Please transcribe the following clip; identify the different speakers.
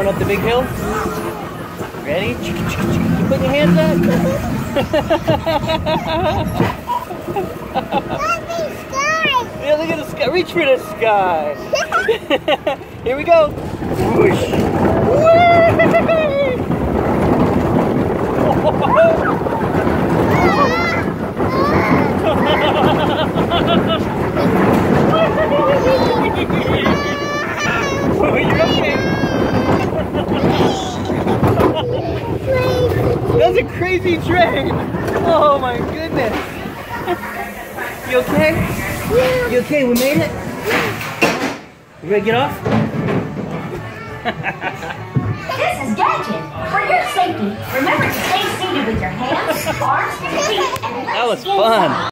Speaker 1: up the big hill. Ready? You put your hands up. Yeah, look at the sky. Reach for the sky. Here we go. Whoosh. You're okay. That's a crazy train. Oh my goodness. You okay? You okay? We made it? You ready to get off?
Speaker 2: this is Gadget. For your safety, remember to stay seated with your hands, arms, feet, and legs
Speaker 1: That was fun.